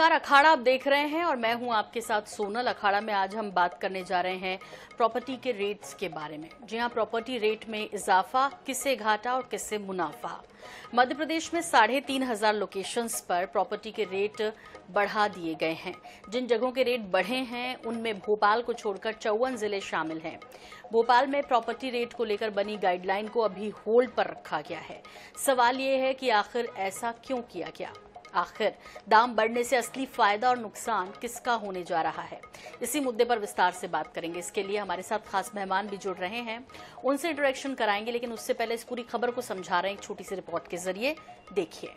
नमस्कार, अखाड़ा आप देख रहे हैं और मैं हूँ आपके साथ सोनल। अखाड़ा में आज हम बात करने जा रहे हैं प्रॉपर्टी के रेट्स के बारे में। जी हाँ प्रॉपर्टी रेट में इजाफा किससे घाटा और किससे मुनाफा? मध्य प्रदेश में साढ़े तीन हज़ार लोकेशंस पर प्रॉपर्टी के रेट बढ़ा दिए गए हैं। जिन जगहों के रेट बढ़े हैं, उनमें भोपाल को छोड़कर चौवन ज़िले शामिल हैं। भोपाल में प्रॉपर्टी रेट को लेकर बनी गाइडलाइन को अभी होल्ड पर रखा गया है। सवाल ये है कि आखिर ऐसा क्यों किया गया? आखिर, दाम बढ़ने से असली फ़ायदा और नुकसान किसका होने जा रहा है? इसी मुद्दे पर विस्तार से बात करेंगे। इसके लिए हमारे साथ खास मेहमान भी जुड़ रहे हैं। उनसे इंटरेक्शन कराएँगे, लेकिन उससे पहले इस पूरी खबर को समझा रहे हैं एक छोटी सी रिपोर्ट के ज़रिए। देखिए।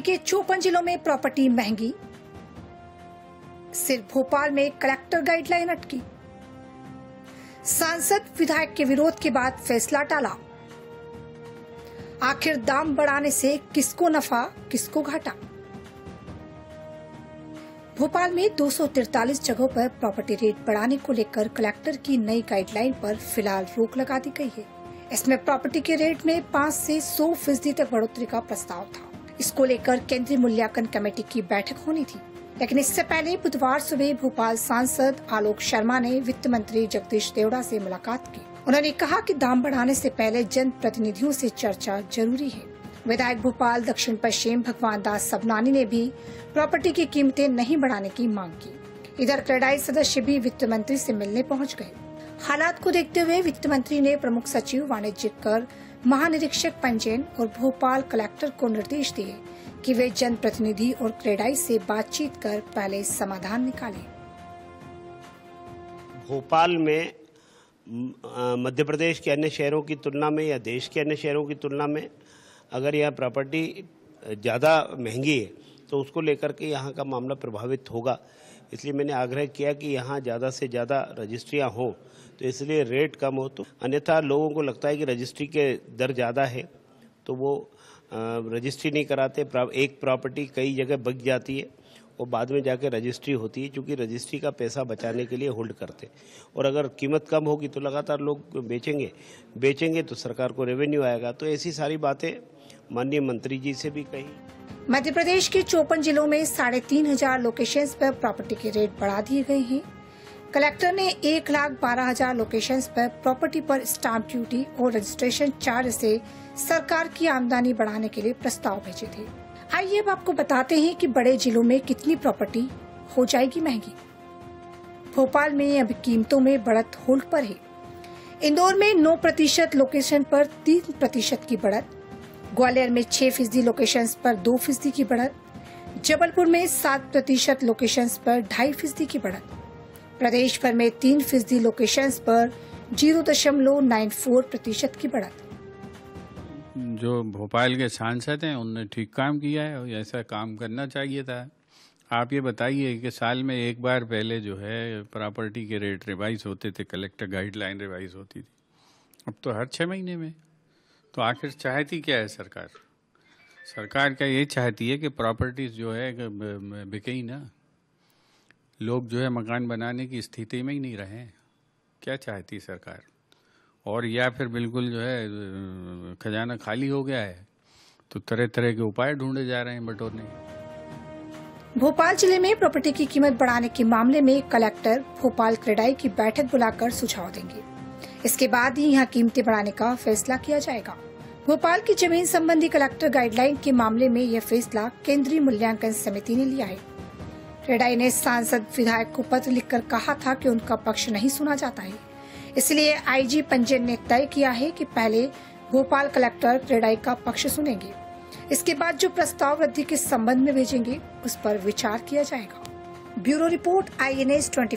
एमपी के चौपन जिलों में प्रॉपर्टी महँगी। सिर्फ़ भोपाल में कलेक्टर गाइडलाइन अटकी। सांसद विधायक के विरोध के बाद फैसला टाला। आखिर दाम बढ़ाने से किसको नफा, किसको घाटा? भोपाल में 243 जगहों पर प्रॉपर्टी रेट बढ़ाने को लेकर कलेक्टर की नई गाइडलाइन पर फ़िलहाल रोक लगा दी गई है। इसमें प्रॉपर्टी के रेट में 5 से 100 फ़ीसदी तक बढ़ोतरी का प्रस्ताव था। इसको लेकर केंद्रीय मूल्यांकन कमेटी की बैठक होनी थी। लेकिन इससे पहले बुधवार सुबह भोपाल सांसद आलोक शर्मा ने वित्त मंत्री जगदीश देवड़ा से मुलाकात की। उन्होंने कहा कि दाम बढ़ाने से पहले जन प्रतिनिधियों से चर्चा ज़रूरी है। विधायक भोपाल दक्षिण पश्चिम भगवान दास सबनानी ने भी प्रॉपर्टी की कीमतें नहीं बढ़ाने की मांग की। इधर क्रेडाई सदस्य भी वित्त मंत्री से मिलने पहुँच गए। हालात को देखते हुए वित्त मंत्री ने प्रमुख सचिव वाणिज्यिक कर महानिरीक्षक पंजीयन और भोपाल कलेक्टर को निर्देश दिए कि वे जनप्रतिनिधि और क्रेडाई से बातचीत कर पहले समाधान निकालें। भोपाल में मध्य प्रदेश के अन्य शहरों की तुलना में या देश के अन्य शहरों की तुलना में अगर यह प्रॉपर्टी ज़्यादा महँगी है तो उसको लेकर के यहाँ का मामला प्रभावित होगा। इसलिए मैंने आग्रह किया कि यहाँ ज़्यादा से ज़्यादा रजिस्ट्रियाँ हों तो इसलिए रेट कम हो। तो अन्यथा लोगों को लगता है कि रजिस्ट्री के दर ज़्यादा है तो वो रजिस्ट्री नहीं कराते एक प्रॉपर्टी कई जगह बच जाती है और बाद में जाकर रजिस्ट्री होती है क्योंकि रजिस्ट्री का पैसा बचाने के लिए होल्ड करते और अगर कीमत कम होगी तो लगातार लोग बेचेंगे बेचेंगे तो सरकार को रेवेन्यू आएगा। तो ऐसी सारी बातें माननीय मंत्री जी से भी कही। मध्य प्रदेश के चौपन जिलों में साढ़े तीन हज़ार लोकेशन पर प्रॉपर्टी के रेट बढ़ा दिए गए हैं। कलेक्टर ने एक लाख बारह हज़ार लोकेशन पर प्रॉपर्टी पर स्टाम्प ड्यूटी और रजिस्ट्रेशन चार्ज से सरकार की आमदनी बढ़ाने के लिए प्रस्ताव भेजे थे। आइए अब आपको बताते हैं कि बड़े जिलों में कितनी प्रॉपर्टी हो जाएगी महँगी। भोपाल में अब कीमतों में बढ़त होल्ड पर है। इंदौर में 9 प्रतिशत लोकेशन पर 3 प्रतिशत की बढ़त ग्वालियर में 6 फ़ीसदी लोकेशन पर 2 फ़ीसदी की बढ़त। जबलपुर में 7 प्रतिशत लोकेशन पर ढाई फ़ीसदी की बढ़त। प्रदेश भर में तीन फ़ीसदी लोकेशन पर ज़ीरो दशमलव नाइन फोर प्रतिशत की बढ़त। जो भोपाल के सांसद हैं, उनने ठीक काम किया है और ऐसा काम करना चाहिए था। आप ये बताइए कि साल में एक बार पहले जो है प्रॉपर्टी के रेट रिवाइज होते थे कलेक्टर गाइडलाइन रिवाइज होती थी। अब तो हर छः महीने में। तो आखिर चाहती क्या है सरकार? सरकार क्या ये चाहती है कि प्रॉपर्टीज़ जो है बिके ही ना? लोग जो है मकान बनाने की स्थिति में ही नहीं रहे क्या चाहती सरकार? और या फिर बिल्कुल जो है खजाना खाली हो गया है तो तरह तरह के उपाय ढूंढे जा रहे हैं बटोरने भोपाल ज़िले में प्रॉपर्टी की कीमत बढ़ाने के मामले में कलेक्टर भोपाल क्रेडाई की बैठक बुलाकर सुझाव देंगे। इसके बाद ही यहाँ कीमतें बढ़ाने का फैसला किया जाएगा। भोपाल की ज़मीन संबंधी कलेक्टर गाइडलाइन के मामले में यह फैसला केंद्रीय मूल्यांकन समिति ने लिया है। क्रेडाई ने सांसद विधायक को पत्र लिखकर कहा था कि उनका पक्ष नहीं सुना जाता है। इसलिए आईजी पंजन ने तय किया है कि पहले भोपाल कलेक्टर क्रेडाई का पक्ष सुनेंगे। इसके बाद जो प्रस्ताव वृद्धि के संबंध में भेजेंगे, उस पर विचार किया जाएगा। Bureau report, I N S twenty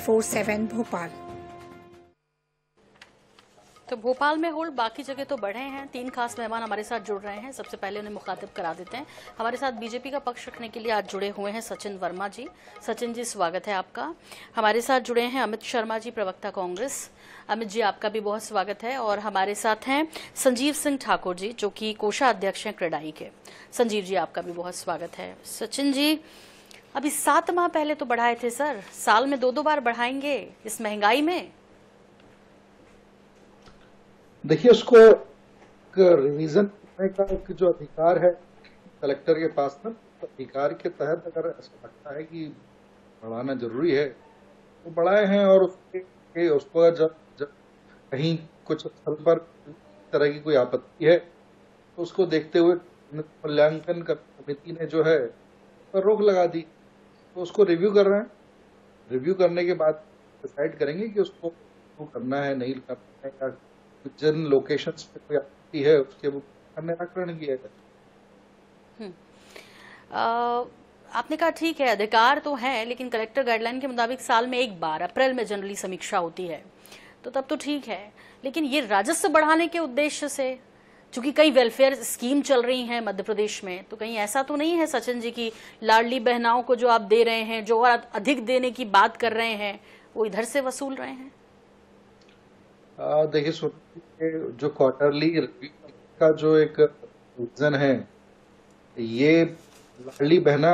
Bhopal. तो भोपाल में होल्ड, बाकी जगह तो बढ़े हैं। तीन खास मेहमान हमारे साथ जुड़ रहे हैं। सबसे पहले उन्हें मुखातिब करा देते हैं। हमारे साथ बीजेपी का पक्ष रखने के लिए आज जुड़े हुए हैं सचिन वर्मा जी। सचिन जी, स्वागत है आपका। हमारे साथ जुड़े हैं अमित शर्मा जी, प्रवक्ता कांग्रेस। अमित जी, आपका भी बहुत स्वागत है। और हमारे साथ हैं संजीव सिंह ठाकुर जी, जो कि कोषाध्यक्ष हैं क्रेडाई के। संजीव जी, आपका भी बहुत स्वागत है। सचिन जी, अभी सात माह पहले तो बढ़ाए थे, सर। साल में दो दो बार बढ़ाएँगे। इस महँगाई में देखिए, उसको रिवीजन करने का जो अधिकार है कलेक्टर के पास ना तो अधिकार के तहत अगर ऐसा लगता है कि बढ़ाना ज़रूरी है तो बढ़ाए हैं और उसके उसको जब जब कहीं कुछ स्थल पर तरह की कोई आपत्ति है तो उसको देखते हुए मूल्यांकन समिति ने जो है पर रोक लगा दी। तो उसको रिव्यू कर रहे हैं। रिव्यू करने के बाद डिसाइड करेंगे कि उसको करना है, नहीं करना है जिन लोकेशन पे कोई आपत्ति है उसके निराकरण किया जाए हम्म। आपने कहा ठीक है, अधिकार तो है, लेकिन कलेक्टर गाइडलाइन के मुताबिक साल में एक बार, अप्रैल में जनरली समीक्षा होती है। तो तब तो ठीक है। लेकिन ये राजस्व बढ़ाने के उद्देश्य से, चूँकि कई वेलफेयर स्कीम चल रही हैं मध्य प्रदेश में तो कहीं ऐसा तो नहीं है सचिन जी की लाडली बहनाओं को जो आप दे रहे हैं, जो और अधिक देने की बात कर रहे हैं, वो इधर से वसूल रहे हैं? देखिए जो क्वार्टरली का जो एक रीजन है ये लाडली बहना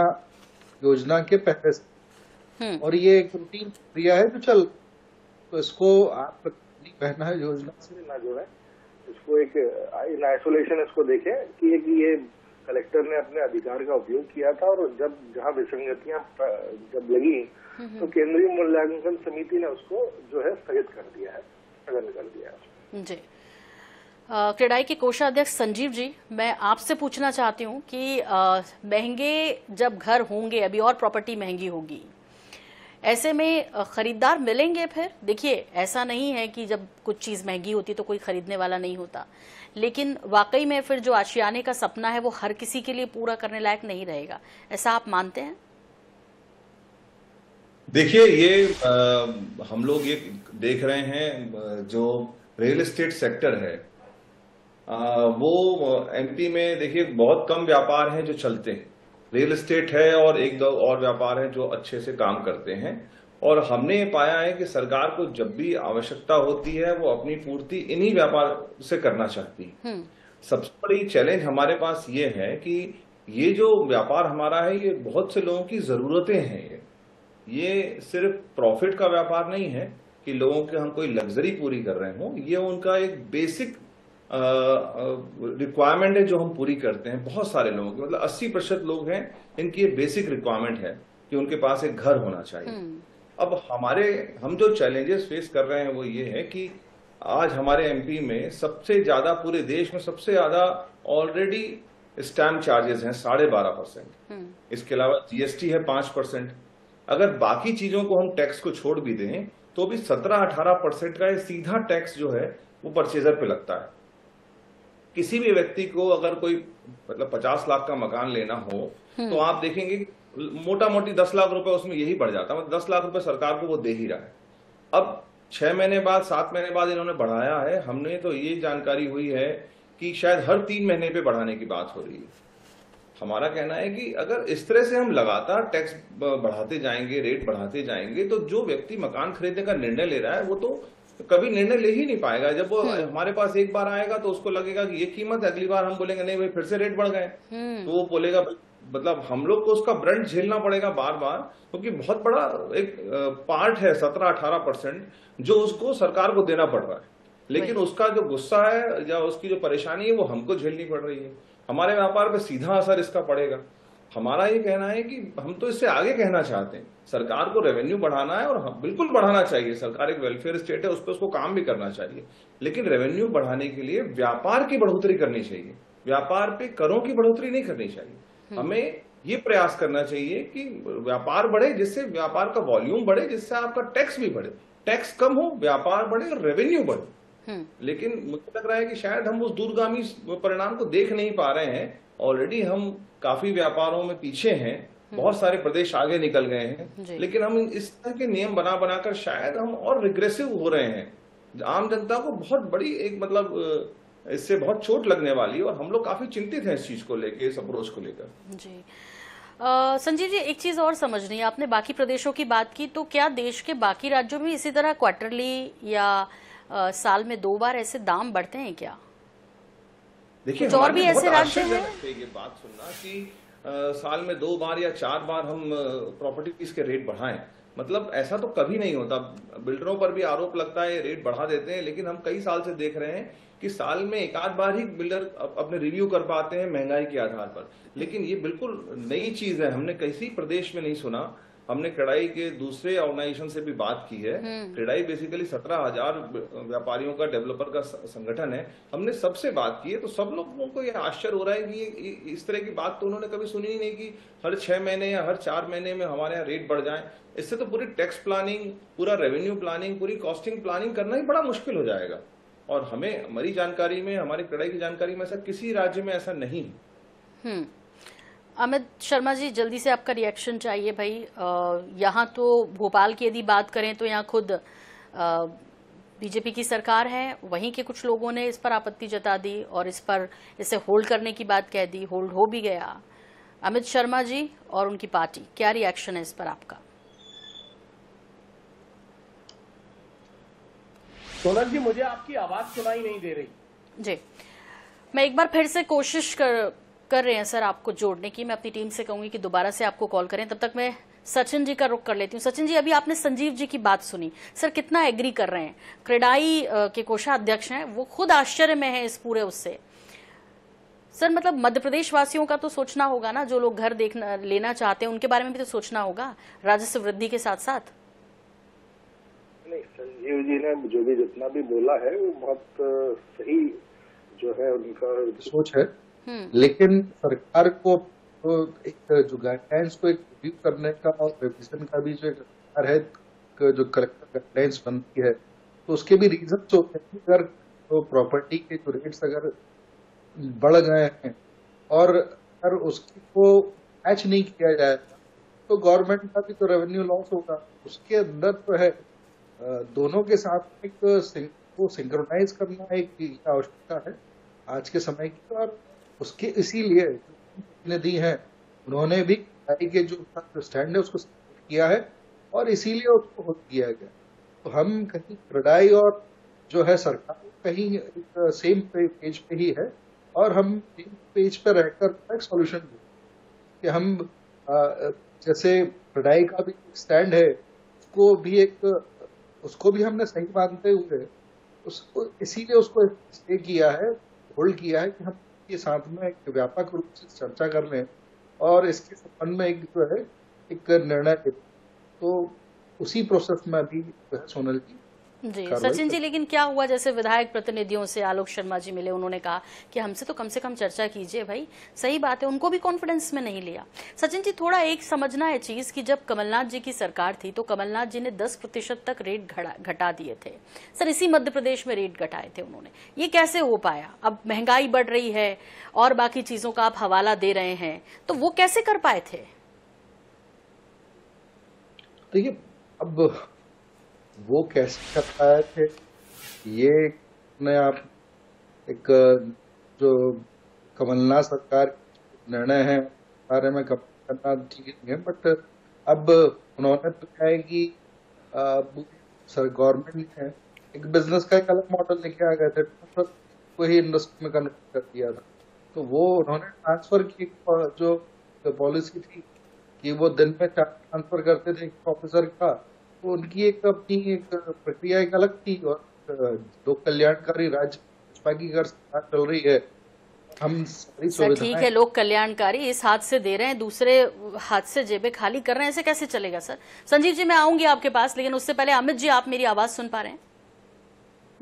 योजना के पहले से हम्म। और ये एक रूटीन प्रक्रिया है जो चल तो इसको आप बहना योजना से ना जोड़े इसको एक इन आइसोलेशन इसको देखें कि एक ये कलेक्टर ने अपने अधिकार का उपयोग किया था और जब जहाँ विसंगतियाँ जब लगी तो केंद्रीय मूल्यांकन समिति ने उसको जो है स्थगित कर दिया है स्थगन कर दिया जी। क्रेडाई के कोषाध्यक्ष संजीव जी, मैं आपसे पूछना चाहती हूँ कि महँगे जब घर होंगे, अभी और प्रॉपर्टी महँगी होगी, ऐसे में खरीदार मिलेंगे फिर? देखिए, ऐसा नहीं है कि जब कुछ चीज़ महँगी होती तो कोई खरीदने वाला नहीं होता, लेकिन वाकई में फिर जो आशियाने का सपना है, वो हर किसी के लिए पूरा करने लायक नहीं रहेगा, ऐसा आप मानते हैं? देखिए ये आ, हम लोग ये देख रहे हैं जो रियल एस्टेट सेक्टर है आ, वो एमपी में देखिए बहुत कम व्यापार हैं जो चलते हैं। रियल एस्टेट है और एक दो और व्यापार है जो अच्छे से काम करते हैं। और हमने पाया है कि सरकार को जब भी आवश्यकता होती है वो अपनी पूर्ति इन्हीं व्यापार से करना चाहती है। हम्म। सबसे बड़ी चैलेंज हमारे पास ये है कि ये जो व्यापार हमारा है ये बहुत से लोगों की जरूरतें हैं ये। ये सिर्फ़ प्रॉफिट का व्यापार नहीं है कि लोगों के हम कोई लग्जरी पूरी कर रहे हो ये उनका एक बेसिक रिक्वायरमेंट है जो हम पूरी करते हैं बहुत सारे लोगों की मतलब 80 प्रतिशत लोग हैं इनकी ये बेसिक रिक्वायरमेंट है कि उनके पास एक घर होना चाहिए हम्म। अब हमारे हम जो चैलेंजेस फेस कर रहे हैं वो ये है कि आज हमारे एमपी में सबसे ज़्यादा पूरे देश में सबसे ज़्यादा ऑलरेडी स्टैम्प चार्जेस हैं साढ़े बारह परसेंट हम्म। इसके अलावा जीएसटी है पाँच परसेंट अगर बाकी चीज़ों को हम टैक्स को छोड़ भी दें तो भी सत्रह अठारह परसेंट का सीधा टैक्स जो है वो परचेजर पे लगता है। किसी भी व्यक्ति को अगर कोई मतलब पचास लाख का मकान लेना हो हम्म। तो आप देखेंगे मोटा मोटी दस लाख रुपए उसमें यही बढ़ जाता है। मतलब दस लाख रुपए सरकार को वो दे ही रहा है। अब छह महीने बाद सात महीने बाद इन्होंने बढ़ाया है। हमने तो ये जानकारी हुई है कि शायद हर तीन महीने पे बढ़ाने की बात हो रही है। हमारा कहना है कि अगर इस तरह से हम लगातार टैक्स बढ़ाते जाएँगे रेट बढ़ाते जाएँगे तो जो व्यक्ति मकान खरीदने का निर्णय ले रहा है वो तो कभी निर्णय ले ही नहीं पाएगा जब वो हम्म। हमारे पास एक बार आएगा तो उसको लगेगा कि ये कीमत है अगली बार हम बोलेंगे नहीं भाई फिर से रेट बढ़ गए हम्म। तो वो बोलेगा मतलब हम लोग को उसका ब्रंट झेलना पड़ेगा बार बार क्योंकि तो बहुत बड़ा एक पार्ट है सत्रह अठारह परसेंट जो उसको सरकार को देना पड़ रहा है लेकिन उसका जो गुस्सा है या उसकी जो परेशानी है वो हमको झेलनी पड़ रही है। हमारे व्यापार पर सीधा असर इसका पड़ेगा। हमारा ये कहना है कि हम तो इससे आगे कहना चाहते हैं। सरकार को रेवेन्यू बढ़ाना है और बिल्कुल बढ़ाना चाहिए। सरकार एक वेलफेयर स्टेट है उस पर उसको काम भी करना चाहिए। लेकिन रेवेन्यू बढ़ाने के लिए व्यापार की बढ़ोतरी करनी चाहिए। व्यापार पे करों की बढ़ोतरी नहीं करनी चाहिए। हम्म। हमें ये प्रयास करना चाहिए कि व्यापार बढ़े जिससे व्यापार का वॉल्यूम बढ़े जिससे आपका टैक्स भी बढ़े। टैक्स कम हो व्यापार बढ़े और रेवेन्यू बढ़े। लेकिन मुझे लग रहा है कि शायद हम उस दूरगामी परिणाम को देख नहीं पा रहे हैं। ऑलरेडी हम काफ़ी व्यापारों में पीछे हैं। हम्म। बहुत सारे प्रदेश आगे निकल गए हैं। लेकिन हम इस तरह के नियम बना बनाकर शायद हम और रिग्रेसिव हो रहे हैं। आम जनता को बहुत बड़ी एक मतलब इससे बहुत चोट लगने वाली और हम लोग काफ़ी चिंतित हैं इस चीज़ को लेकर इस अप्रोच को लेकर। जी। संजीव जी एक चीज़ और समझनी है। आपने बाकी प्रदेशों की बात की तो क्या देश के बाकी राज्यों में इसी तरह क्वार्टरली या अ, साल में दो बार ऐसे दाम बढ़ते हैं क्या? देखिए कुछ और भी ऐसे राज्य हैं? ये बात सुनना कि अ, साल में दो बार या चार बार हम प्रॉपर्टीज़ के रेट बढ़ाएँ। मतलब ऐसा तो कभी नहीं होता। बिल्डरों पर भी आरोप लगता है रेट बढ़ा देते हैं लेकिन हम कई साल से देख रहे हैं कि साल में एक आध बार ही बिल्डर अपने रिव्यू कर पाते हैं महँगाई के आधार पर। लेकिन ये बिल्कुल नई चीज़ है हमने किसी प्रदेश में नहीं सुना। हमने कड़ाई के दूसरे ऑर्गेनाइजेशन से भी बात की है। क्रेडाई बेसिकली सत्रह हज़ार व्यापारियों का डेवलपर का संगठन है। हमने सबसे बात की है तो सब लोगों को ये आश्चर्य हो रहा है कि ये- ये- इस तरह की बात तो उन्होंने कभी सुनी ही नहीं कि हर छह महीने या हर चार महीने में हमारे यहाँ रेट बढ़ जाए। इससे तो पूरी टैक्स प्लानिंग पूरा रेवेन्यू प्लानिंग पूरी कॉस्टिंग प्लानिंग करना ही बड़ा मुश्किल हो जाएगा। और हमें हमारी जानकारी में हमारी कड़ाई की जानकारी में ऐसा किसी राज्य में ऐसा नहीं है। हम्म। अमित शर्मा जी जल्दी से आपका रिएक्शन चाहिए भाई। यहाँ तो भोपाल की यदि बात करें तो यहाँ खुद बीजेपी की सरकार है वहीं के कुछ लोगों ने इस पर आपत्ति जता दी और इस पर इसे होल्ड करने की बात कह दी होल्ड हो भी गया। अमित शर्मा जी और उनकी पार्टी क्या रिएक्शन है इस पर आपका? सोनल जी मुझे आपकी आवाज़ सुनाई नहीं दे रही। जी। मैं एक बार फिर से कोशिश कर कर रहे हैं सर आपको जोड़ने की। मैं अपनी टीम से कहूँगी कि दोबारा से आपको कॉल करें। तब तक मैं सचिन जी का रुख कर लेती हूँ। सचिन जी अभी आपने संजीव जी की बात सुनी। सर कितना एग्री कर रहे हैं? क्रेडाई के कोषाध्यक्ष हैं वो खुद आश्चर्य में है इस पूरे उससे। सर मतलब मध्य प्रदेश वासियों का तो सोचना होगा ना जो लोग घर देखना लेना चाहते हैं उनके बारे में भी तो सोचना होगा राजस्व वृद्धि के साथ साथ नहीं संजीव जी ने जो भी जितना भी बोला है वो बहुत सही जो है उनका सोच है। लेकिन सरकार को तो एक जो गाइडलाइंस को एक रिव्यू करने का और रिविजन का भी जो एक अधिकार है जो कलेक्टर गाइडलाइंस बनती है तो उसके भी रीजन होते हैं अगर तो प्रॉपर्टी के जो रेट्स अगर बढ़ गए हैं और अगर उसकी को मैच नहीं किया जाएगा तो गवर्नमेंट का भी तो रेवेन्यू लॉस होगा। उसके अंदर तो है दोनों के साथ एक को सिंक्रोनाइज करना एक आवश्यकता है आज के समय की। और उसके इसीलिए प्रतिनिधि हैं। उन्होंने भी के जो स्टैंड है, उसको किया है और इसीलिए उसको हो दिया गया। तो हम कहीं क्रेडाई और जो है सरकार कहीं सेम पेज पे ही है और हम पेज पे रहकर एक सॉल्यूशन कि हम जैसे क्रेडाई का भी स्टैंड है, उसको भी एक, उसको भी हमने सही मानते हुए उसको इसीलिए उसको स्टे किया है होल्ड किया है कि हम के साथ में एक व्यापक रूप से चर्चा कर लें और इसके संबंध में एक जो है, एक निर्णय तो उसी प्रोसेस में अभी सोनल जी जी सचिन जी लेकिन क्या हुआ? जैसे विधायक प्रतिनिधियों से आलोक शर्मा जी मिले उन्होंने कहा कि हमसे तो कम से कम चर्चा कीजिए भाई। सही बात है उनको भी कॉन्फिडेंस में नहीं लिया। सचिन जी थोड़ा एक समझना है चीज़ कि जब कमलनाथ जी की सरकार थी तो कमलनाथ जी ने 10 प्रतिशत तक रेट घटा घटा दिए थे। सर इसी मध्य प्रदेश में रेट घटाए थे उन्होंने। ये कैसे हो पाया? अब महँगाई बढ़ रही है और बाकी चीज़ों का आप हवाला दे रहे हैं तो वो कैसे कर पाए थे? देखिए अब वो कैसे पाए थे? ये अपने आप एक, जो कमलनाथ सरकार निर्णय है, बारे में करना ठीक है बट अब उन्होंने तो क्या है कि सर गवर्नमेंट ने एक बिज़नेस का एक अलग मॉडल लेके आ गए थे ट्रांसफ़र को ही इंडस्ट्री में कन्वर्ट कर दिया था। तो वो उन्होंने ट्रांसफ़र की जो पॉलिसी थी, कि वो दिन में ट्रांसफ़र करते थे एक ऑफिसर का तो उनकी एक अपनी एक प्रक्रिया एक अलग थी और दो कल्याणकारी राज्य भाजपा की अगर सरकार चल रही है। हम सर ठीक है लोग कल्याणकारी इस हाथ से दे रहे हैं दूसरे हाथ से जेबें खाली कर रहे हैं ऐसे कैसे चलेगा सर? संजीव जी मैं आऊँगी आपके पास लेकिन उससे पहले अमित जी आप मेरी आवाज़ सुन पा रहे हैं।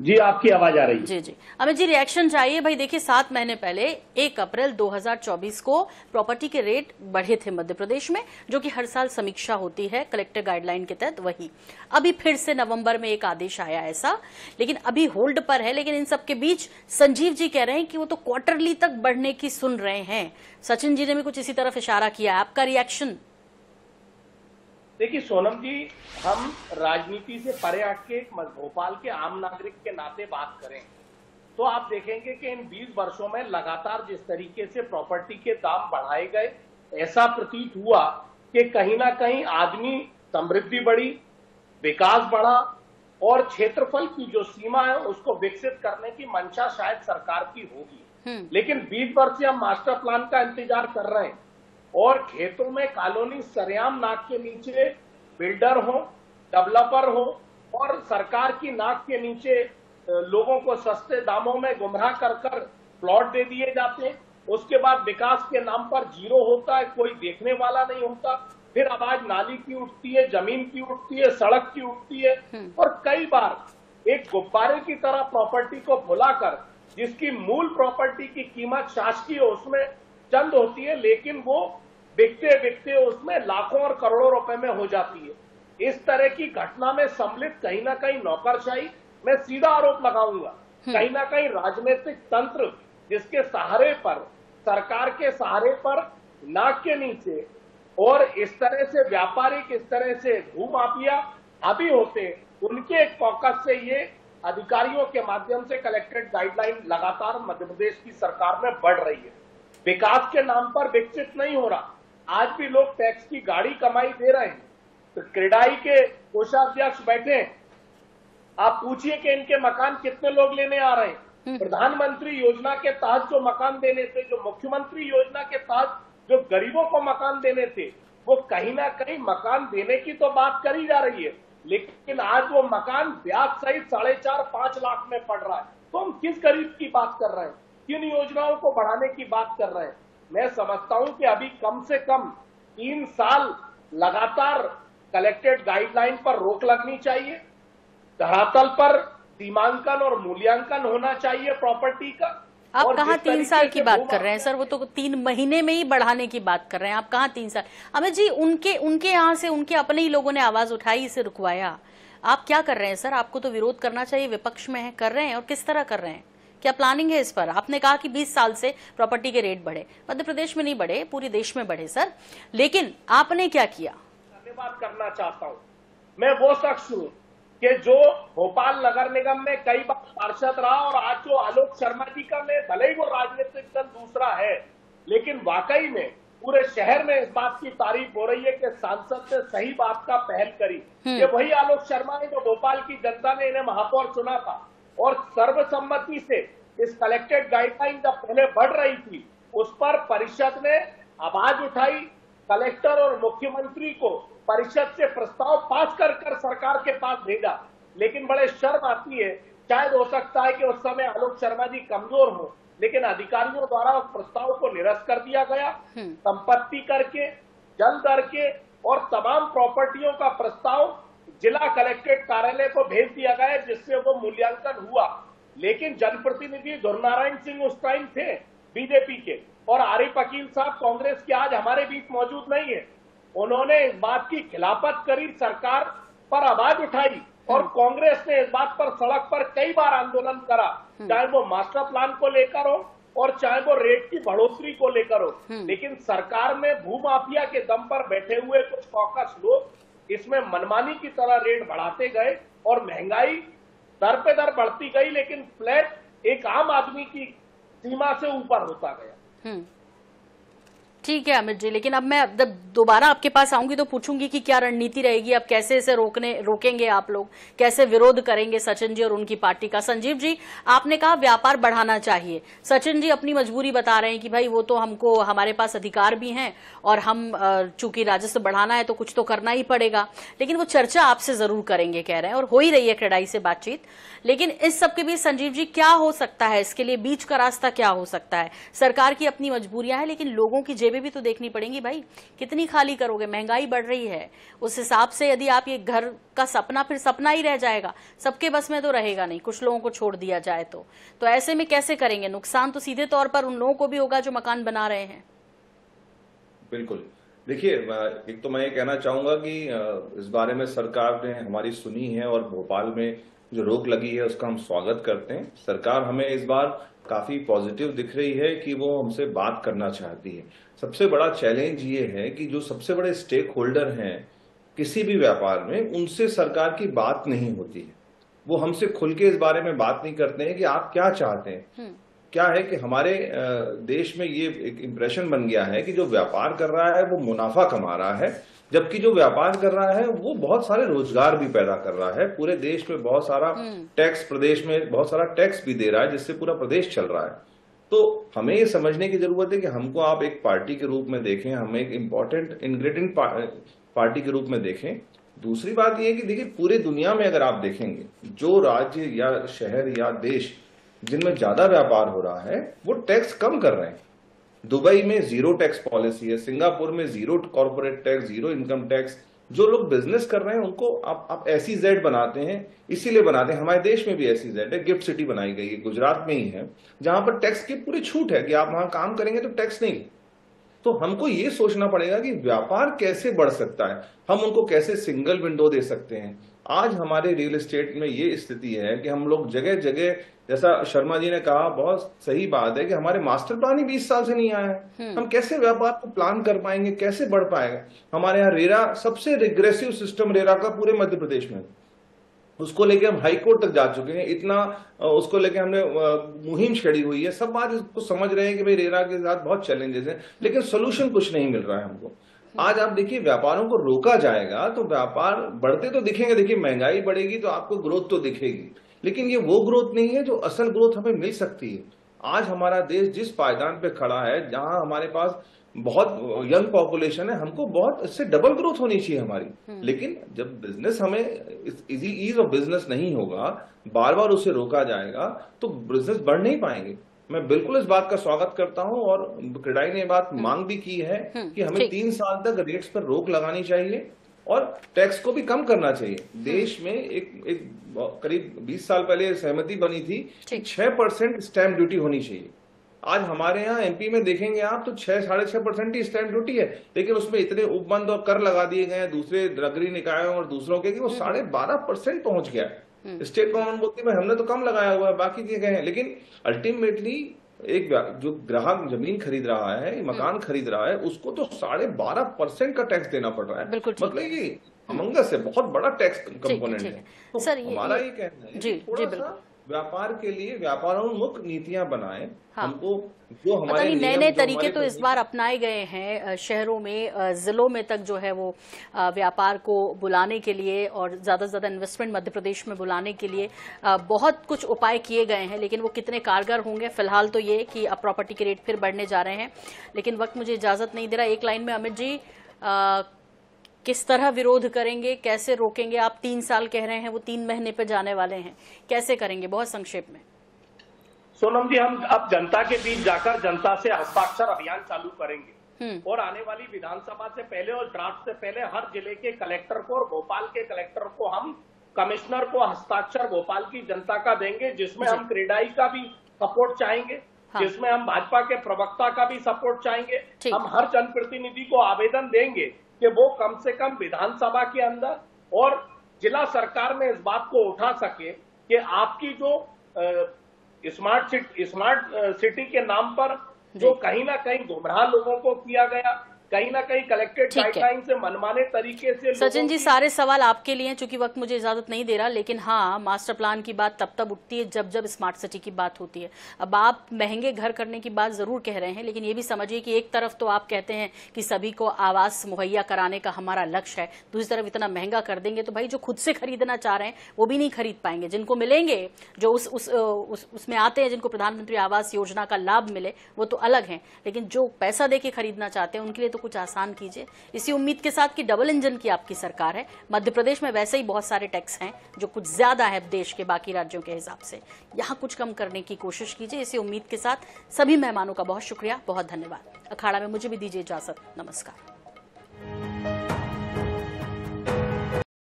जी, आपकी आवाज़ आ रही है। जी जी। अमित जी रिएक्शन चाहिए। भाई, देखिए, सात महीने पहले, एक अप्रैल 2024 को प्रॉपर्टी के रेट बढ़े थे मध्य प्रदेश में, जो कि हर साल समीक्षा होती है कलेक्टर गाइडलाइन के तहत वही। अभी फिर से नवंबर में एक आदेश आया ऐसा, लेकिन अभी होल्ड पर है, लेकिन इन सबके बीच संजीव जी कह रहे हैं कि वो तो क्वार्टरली तक बढ़ने की सुन रहे हैं। सचिन जी ने भी कुछ इसी तरफ़ इशारा किया। आपका रिएक्शन देखिए सोनम जी हम राजनीति से परे हट के एक भोपाल के आम नागरिक के नाते बात करें तो आप देखेंगे कि इन 20 वर्षों में लगातार जिस तरीके से प्रॉपर्टी के दाम बढ़ाए गए ऐसा प्रतीत हुआ कि कहीं ना कहीं आदमी समृद्धि बढ़ी विकास बढ़ा और क्षेत्रफल की जो सीमा है उसको विकसित करने की मंशा शायद सरकार की होगी। लेकिन 20 वर्ष से हम मास्टर प्लान का इंतज़ार कर रहे हैं। और खेतों में कॉलोनी सरेआम नाक के नीचे बिल्डर हो डेवलपर हो और सरकार की नाक के नीचे लोगों को सस्ते दामों में गुमराह कर कर प्लॉट दे दिए जाते हैं। उसके बाद विकास के नाम पर ज़ीरो होता है कोई देखने वाला नहीं होता। फिर आवाज़ नाली की उठती है ज़मीन की उठती है सड़क की उठती है। हम्म। और कई बार एक गुब्बारे की तरह प्रॉपर्टी को भुलाकर जिसकी मूल प्रॉपर्टी की कीमत शासकीय उसमें चंद होती है लेकिन वो बिकते बिकते उसमें लाखों और करोड़ों रुपए में हो जाती है इस तरह की घटना में सम्मिलित कहीं ना कहीं नौकरशाही मैं सीधा आरोप लगाऊँगा हम्म। कहीं ना कहीं राजनीतिक तंत्र जिसके सहारे पर सरकार के सहारे पर नाक के नीचे और इस तरह से व्यापारिक इस तरह से भूमाफिया अभी होते उनके एक फोकस से ये अधिकारियों के माध्यम से कलेक्टेड गाइडलाइन लगातार मध्य प्रदेश की सरकार में बढ़ रही है विकास के नाम पर विकसित नहीं हो रहा। आज भी लोग टैक्स की गाड़ी कमाई दे रहे हैं। तो क्रेडाई के कोषाध्यक्ष बैठे आप पूछिए कि इनके मकान कितने लोग लेने आ रहे हैं? हम्म। प्रधानमंत्री योजना के तहत जो मकान देने थे जो मुख्यमंत्री योजना के तहत जो गरीबों को मकान देने थे वो कहीं ना कहीं मकान देने की तो बात करी जा रही है। लेकिन आज वो मकान ब्याज सहित साढ़े चार पाँच लाख में पड़ रहा है। तो हम किस गरीब की बात कर रहे हैं? किन योजनाओं को बढ़ाने की बात कर रहे हैं। मैं समझता हूँ कि अभी कम से कम तीन साल लगातार कलेक्टेड गाइडलाइन पर रोक लगनी चाहिए धरातल पर सीमांकन और मूल्यांकन होना चाहिए प्रॉपर्टी का। आप कहा तीन साल की बात कर रहे हैं सर? वो तो तीन महीने में ही बढ़ाने की बात कर रहे हैं। आप कहा तीन साल अमित जी उनके उनके यहाँ से उनके अपने ही लोगों ने आवाज़ उठाई इसे रुकवाया। आप क्या कर रहे हैं सर? आपको तो विरोध करना चाहिए विपक्ष में है कर रहे हैं और किस तरह कर रहे हैं? क्या प्लानिंग है इस पर? आपने कहा कि 20 साल से प्रॉपर्टी के रेट बढ़े। मध्य प्रदेश में नहीं बढ़े पूरे देश में बढ़े सर। लेकिन आपने क्या किया? धन्यवाद करना चाहता हूँ। मैं वो शख्स हूँ कि जो भोपाल नगर निगम में कई बार पार्षद रहा और आज जो आलोक शर्मा जी का मैं भले ही वो राजनीतिक दल दूसरा है लेकिन वाकई में पूरे शहर में इस बात की तारीफ़ हो रही है कि सांसद ने सही बात का पहल करी। ये हम्म। वही आलोक शर्मा है जो भोपाल की जनता ने इन्हें महापौर चुना था। और सर्वसम्मति से इस कलेक्टेड गाइडलाइन जब पहले बढ़ रही थी उस पर परिषद ने आवाज़ उठाई। कलेक्टर और मुख्यमंत्री को परिषद से प्रस्ताव पास कर कर सरकार के पास भेजा। लेकिन बड़े शर्म आती है। शायद हो सकता है कि उस समय आलोक शर्मा जी कमज़ोर हो लेकिन अधिकारियों द्वारा उस प्रस्ताव को निरस्त कर दिया गया। हम्म। संपत्ति करके जल दर के और तमाम प्रॉपर्टियों का प्रस्ताव जिला कलेक्ट्रेट कार्यालय को भेज दिया गया जिससे वो मूल्यांकन हुआ लेकिन जनप्रतिनिधि धुरनारायण सिंह उस टाइम थे बीजेपी के और आरिफ अकील साहब कांग्रेस के आज हमारे बीच मौजूद नहीं है उन्होंने इस बात की खिलाफत करी सरकार पर आवाज़ उठाई और हम्म। कांग्रेस ने इस बात पर सड़क पर कई बार आंदोलन करा हम्म। चाहे वो मास्टर प्लान को लेकर हो और चाहे वो रेट की बढ़ोतरी को लेकर हो हम्म। लेकिन सरकार में भूमाफिया के दम पर बैठे हुए कुछ कॉकस लोग इसमें मनमानी की तरह रेट बढ़ाते गए और महँगाई दर पे दर बढ़ती गई, लेकिन फ्लैट एक आम आदमी की सीमा से ऊपर होता गया। ठीक है, अमित जी, लेकिन अब मैं जब दोबारा आपके पास आऊँगी तो पूछूँगी कि क्या रणनीति रहेगी, अब कैसे इसे रोकने, रोकेंगे आप लोग? कैसे विरोध करेंगे सचिन जी और उनकी पार्टी का? संजीव जी, आपने कहा व्यापार बढ़ाना चाहिए। सचिन जी अपनी मजबूरी बता रहे हैं कि भाई वो तो हमको, हमारे पास अधिकार भी हैं और हम चूँकि राजस्व बढ़ाना है तो कुछ तो करना ही पड़ेगा। लेकिन वो चर्चा आपसे ज़रूर करेंगे, कह रहे हैं, और हो ही रही है क्रेडाई से बातचीत। लेकिन इस सबके बीच संजीव जी, क्या हो सकता है? इसके लिए बीच का रास्ता क्या हो सकता है? सरकार की अपनी मजबूरियाँ हैं, लेकिन लोगों की जेबें भी तो देखनी पड़ेंगी भाई। कितनी खाली करोगे? महँगाई बढ़ रही है। उस हिसाब से यदि आप ये घर का सपना, फिर सपना ही रह जाएगा। सबके बस में तो रहेगा नहीं। कुछ लोगों को छोड़ दिया जाए तो। तो ऐसे में कैसे करेंगे? नुकसान तो सीधे तौर पर उन लोगों को भी होगा जो मकान बना रहे हैं। बिल्कुल। देखिए एक तो मैं ये कहना चाहूँगा कि इस बारे में सरकार ने हमारी सुनी है और भोपाल में जो रोक लगी है, उसका हम स्वागत करते हैं। सरकार हमें इस बार काफ़ी पॉजिटिव दिख रही है कि वो हमसे बात करना चाहती है। सबसे बड़ा चैलेंज ये है कि जो सबसे बड़े स्टेक होल्डर हैं किसी भी व्यापार में उनसे सरकार की बात नहीं होती है। वो हमसे खुल के इस बारे में बात नहीं करते हैं कि आप क्या चाहते हैं। क्या है कि हमारे देश में ये एक इम्प्रेशन बन गया है कि जो व्यापार कर रहा है वो मुनाफा कमा रहा है जबकि जो व्यापार कर रहा है वो बहुत सारे रोज़गार भी पैदा कर रहा है। पूरे देश में बहुत सारा टैक्स प्रदेश में बहुत सारा टैक्स भी दे रहा है जिससे पूरा प्रदेश चल रहा है। तो हमें ये समझने की ज़रूरत है कि हमको आप एक पार्टी के रूप में देखें, हमें एक इम्पोर्टेंट इंग्रेडिएंट पार्टी के रूप में देखें। दूसरी बात यह कि देखिए, पूरे दुनिया में अगर आप देखेंगे, जो राज्य या शहर या देश जिनमें ज़्यादा व्यापार हो रहा है, वो टैक्स कम कर रहे हैं। दुबई में ज़ीरो टैक्स पॉलिसी है, सिंगापुर में zero corporate tax zero income tax जो लोग बिज़नेस कर रहे हैं, उनको आप आप ऐसी जेड बनाते हैं, इसीलिए बनाते हैं। हमारे देश में भी ऐसी जेड है गिफ्ट सिटी बनाई गई है, गुजरात में ही है, जहाँ पर टैक्स की पूरी छूट है कि आप वहाँ काम करेंगे तो टैक्स नहीं। तो हमको ये सोचना पड़ेगा कि व्यापार कैसे बढ़ सकता है, हम उनको कैसे सिंगल विंडो दे सकते हैं। आज हमारे रियल एस्टेट में ये स्थिति है कि हम लोग जगह जगह जैसा शर्मा जी ने कहा बहुत सही बात है कि हमारे मास्टर प्लान ही बीस साल से नहीं आया है। हम्म। हम कैसे व्यापार को प्लान कर पाएँगे कैसे बढ़ पाएगा? हमारे यहाँ रेरा सबसे रिग्रेसिव सिस्टम रेरा का पूरे मध्य प्रदेश में उसको लेके हम हाई कोर्ट तक जा चुके हैं। इतना उसको लेके हमने मुहिम छड़ी हुई है। सब बात इसको समझ रहे हैं कि भाई रेरा के साथ बहुत चैलेंजेस हैं लेकिन सोल्यूशन कुछ नहीं मिल रहा है हमको। आज आप देखिए व्यापारों को रोका जाएगा तो व्यापार बढ़ते तो दिखेंगे। देखिए महँगाई बढ़ेगी तो आपको ग्रोथ तो दिखेगी। लेकिन ये वो ग्रोथ नहीं है जो असल ग्रोथ हमें मिल सकती है। आज हमारा देश जिस पायदान पे खड़ा है जहाँ हमारे पास बहुत यंग पॉपुलेशन है हमको बहुत इससे डबल ग्रोथ होनी चाहिए हमारी। हम्म। लेकिन जब बिज़नेस हमें इजी ईज ऑफ़ बिज़नेस नहीं होगा बार बार उसे रोका जाएगा तो बिज़नेस बढ़ नहीं पाएँगे। मैं बिल्कुल इस बात का स्वागत करता हूँ और क्रेडाई ने बात हम्म। मांग भी की है हम्म, कि हमें तीन साल तक रेट्स पर रोक लगानी चाहिए और टैक्स को भी कम करना चाहिए। हम्म। देश में एक एक करीब 20 साल पहले सहमति बनी थी छह परसेंट स्टैम्प ड्यूटी होनी चाहिए। आज हमारे यहाँ एमपी में देखेंगे आप तो छह साढ़े छह परसेंट ही स्टैम्प ड्यूटी है लेकिन उसमें इतने उपबंध और कर लगा दिए गए हैं दूसरे नगरीय निकायों और दूसरों के कि वो साढ़े बारह परसेंट पहुँच गया। है स्टेट गवर्नमेंट बोलती है हमने तो कम लगाया हुआ है बाकी दिए गए हैं। लेकिन अल्टीमेटली एक जो ग्राहक ज़मीन खरीद रहा है मकान हम्म। खरीद रहा है उसको तो साढ़े बारह परसेंट का टैक्स देना पड़ रहा है। मतलब ये अमंगस है बहुत बड़ा टैक्स कंपोनेंट है तो सर हमारा ये कहना है जी जी बिल्कुल। व्यापार के लिए व्यापारोन्मुख नीतियाँ बनाए हाँ। हमको जो हमारे नए नए तरीके तो इस बार अपनाए गए हैं शहरों में जिलों में तक जो है वो व्यापार को बुलाने के लिए और ज़्यादा से ज़्यादा इन्वेस्टमेंट मध्य प्रदेश में बुलाने के लिए बहुत कुछ उपाय किए गए हैं लेकिन वो कितने कारगर होंगे फ़िलहाल तो ये कि अब प्रॉपर्टी के रेट फिर बढ़ने जा रहे हैं लेकिन वक्त मुझे इजाज़त नहीं दे रहा एक लाइन में अमित जी किस तरह विरोध करेंगे कैसे रोकेंगे आप तीन साल कह रहे हैं वो तीन महीने पे जाने वाले हैं। कैसे करेंगे? बहुत संक्षेप में। सोनम जी हम अब जनता के बीच जाकर जनता से हस्ताक्षर अभियान चालू करेंगे। हम्म। और आने वाली विधानसभा से पहले और ड्राफ्ट से पहले हर ज़िले के कलेक्टर को और भोपाल के कलेक्टर को हम कमिश्नर को हस्ताक्षर भोपाल की जनता का देंगे जिसमें हम क्रीडाई का भी सपोर्ट चाहेंगे हाँ। जिसमें हम भाजपा के प्रवक्ता का भी सपोर्ट चाहेंगे। हम हर जनप्रतिनिधि को आवेदन देंगे कि वो कम से कम विधानसभा के अंदर और जिला सरकार में इस बात को उठा सके कि आपकी जो स्मार्ट सिटी स्मार्ट सिटी के नाम पर जो। कहीं ना कहीं गुमराह लोगों को किया गया कहीं ना कहीं कलेक्टेड गाइडलाइन से मनमाने तरीके से सचिन जी सारे सवाल आपके लिए चूँकि वक्त मुझे इजाज़त नहीं दे रहा लेकिन हाँ मास्टर प्लान की बात तब तब उठती है जब जब स्मार्ट सिटी की बात होती है। अब आप महँगे घर करने की बात ज़रूर कह रहे हैं लेकिन ये भी समझिए कि एक तरफ़ तो आप कहते हैं कि सभी को आवास मुहैया कराने का हमारा लक्ष्य है दूसरी तरफ़ इतना महँगा कर देंगे तो भाई जो खुद से खरीदना चाह रहे हैं वो भी नहीं खरीद पाएँगे। जिनको मिलेंगे जो उस उस, उस उसमें आते हैं जिनको प्रधानमंत्री आवास योजना का लाभ मिले वो तो अलग है। लेकिन जो पैसा दे खरीदना चाहते हैं उनके लिए तो तो कुछ आसान कीजिए। इसी उम्मीद के साथ कि डबल इंजन की आपकी सरकार है। मध्य प्रदेश में वैसे ही बहुत सारे टैक्स हैं, जो कुछ ज़्यादा है देश के बाकी राज्यों के हिसाब से। यहाँ कुछ कम करने की कोशिश कीजिए। इसी उम्मीद के साथ सभी मेहमानों का बहुत शुक्रिया। बहुत धन्यवाद। अखाड़ा में मुझे भी दीजिए इजाज़त। नमस्कार।